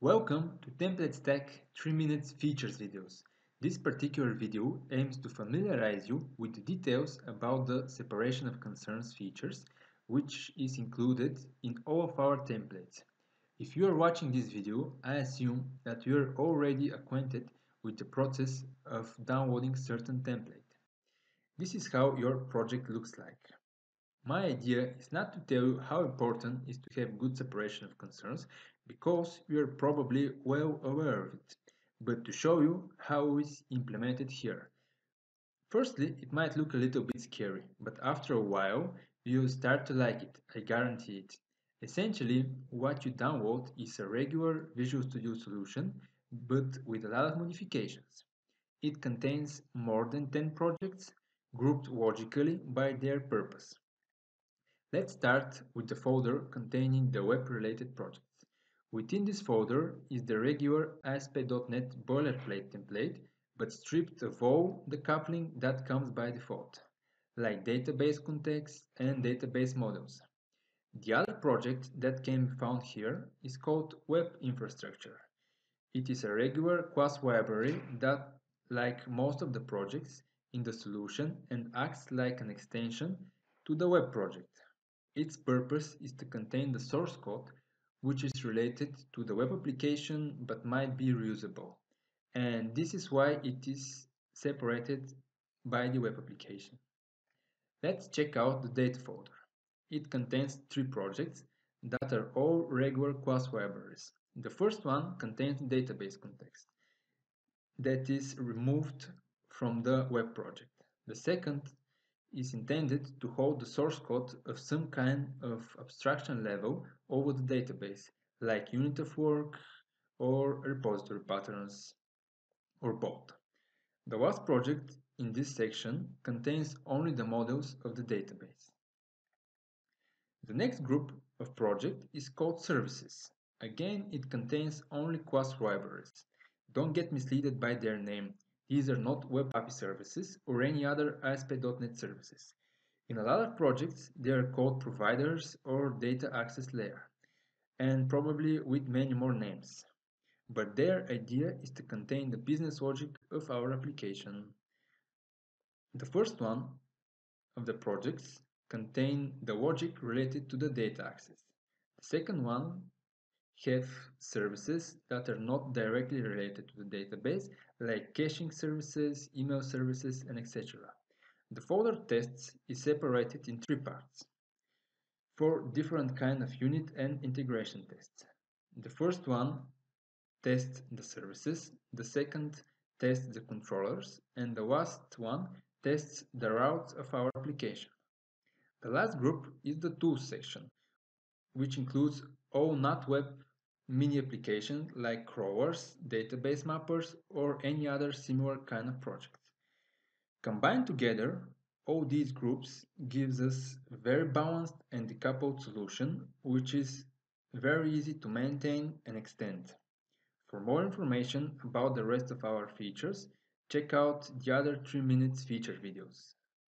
Welcome to Template Stack 3 Minutes Features videos. This particular video aims to familiarize you with the details about the separation of concerns features, which is included in all of our templates. If you are watching this video, I assume that you are already acquainted with the process of downloading certain template. This is how your project looks like. My idea is not to tell you how important is to have good separation of concerns, because you are probably well aware of it, but to show you how it's implemented here. Firstly, it might look a little bit scary, but after a while, you'll start to like it, I guarantee it. Essentially, what you download is a regular Visual Studio solution, but with a lot of modifications. It contains more than 10 projects, grouped logically by their purpose. Let's start with the folder containing the web-related projects. Within this folder is the regular ASP.NET boilerplate template, but stripped of all the coupling that comes by default, like database context and database models. The other project that can be found here is called Web Infrastructure. It is a regular class library that, like most of the projects in the solution, and acts like an extension to the web project. Its purpose is to contain the source code which is related to the web application but might be reusable. And this is why it is separated by the web application. Let's check out the data folder. It contains three projects that are all regular class libraries. The first one contains database context that is removed from the web project. The second is intended to hold the source code of some kind of abstraction level over the database, like unit of work or repository patterns, or both. The last project in this section contains only the models of the database. The next group of project is called services. Again, it contains only class libraries. Don't get misled by their name. These are not Web API services or any other ASP.NET services. In a lot of projects, they are called providers or data access layer, and probably with many more names. But their idea is to contain the business logic of our application. The first one of the projects contain the logic related to the data access. The second one have services that are not directly related to the database, like caching services, email services, and etc. The folder tests is separated in three parts for different kind of unit and integration tests. The first one tests the services, the second tests the controllers, and the last one tests the routes of our application. The last group is the tools section, which includes all not web mini applications like crawlers, database mappers, or any other similar kind of project. Combined together, all these groups gives us a very balanced and decoupled solution, which is very easy to maintain and extend. For more information about the rest of our features, check out the other 3 minutes feature videos.